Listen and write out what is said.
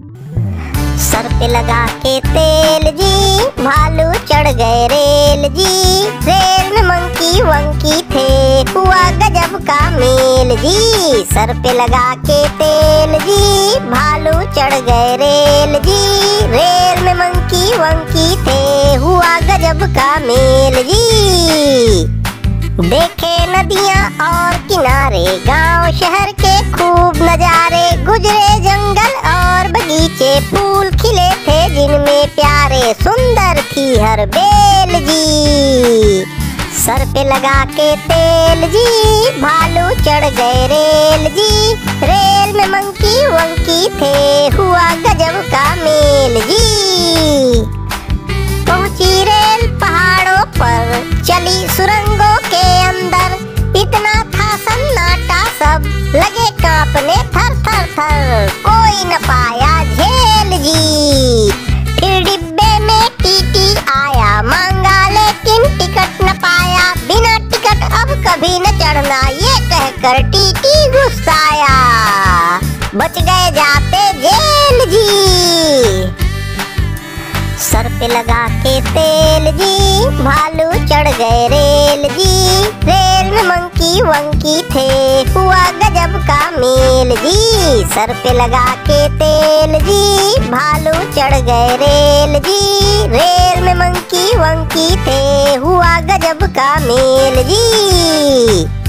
Sir पे लगा के तेल जी, भालू चढ़ गए रेल जी। रेल में मंकी वंकी थे, हुआ गजब का मेल जी। सर पे लगा के तेल जी, भालू चढ़ गए रेल जी। रेल में मंकी वंकी थे, हुआ गजब का मेल जी। देखे नदियाँ और किनारे, गाँव शहर के सुंदर थी हर बेल जी। सर पे लगा के तेल जी, भालू चढ़ गए रेल जी। रेल में मंकी वंकी थे, हुआ गजब का मेल जी। कभी न चढ़ना, ये कहकर टीटी गुस्साया। बच गए जाते जेल जी। सर पे लगा के तेल जी, भालू चढ़ गए रेल जी। रेल में मंकी वंकी थे, हुआ गजब का मेल जी। सर पे लगा के तेल जी, भालू चढ़ गए रेल जी। रेल में मंकी वंकी थे, हुआ गजब का मेल जी।